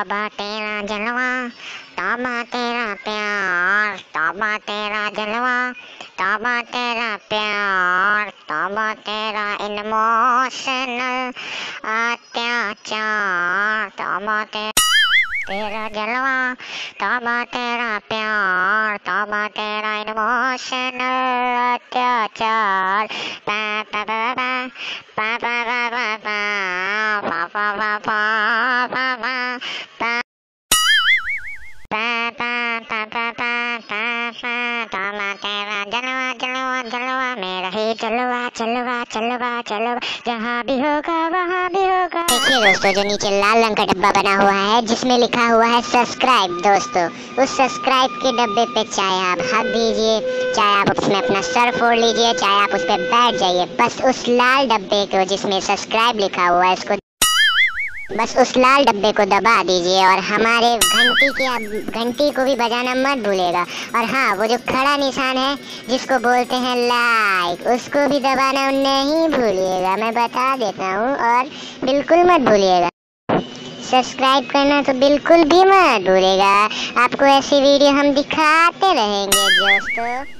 तोबा तेरा जलवा तोबा तेरा प्यार तोबा तेरा जलवा तोबा तेरा प्यार तोबा तेरा इमोशनल अत्याचार तोबा तेरा तेरा जलवा तोबा तेरा प्यार तोबा तेरा इमोशनल अत्याचार पा पा पा पा पा पा पा पा पा पा पा पा पा जलवा जलवा जलवा, मेरा ही जलवा जलवा जलवा जलवा। जहाँ भी होगा, वहाँ भी होगा। देखिए दोस्तों, जो नीचे लाल रंग का डब्बा बना हुआ है, जिसमें लिखा हुआ है सब्सक्राइब दोस्तों। उस सब्सक्राइब के डब्बे पे चाहे आप हाथ दीजिए, चाहे आप उसमें अपना सर फोड़ लीजिए, चाहे आप उस पर बैठ जाइए, बस उस लाल डब्बे को जिसमें सब्सक्राइब लिखा हुआ है इसको बस उस लाल डब्बे को दबा दीजिए और हमारे घंटी की घंटी को भी बजाना मत भूलेगा। और हाँ वो जो खड़ा निशान है, जिसको बोलते हैं लाइक उसको भी दबाना नहीं भूलिएगा। मैं बता देता हूँ और बिल्कुल मत भूलिएगा। सब्सक्राइब करना तो बिल्कुल भी मत भूलेगा। आपको ऐसी वीडियो हम दिखाते रहेंगे, दोस्तों।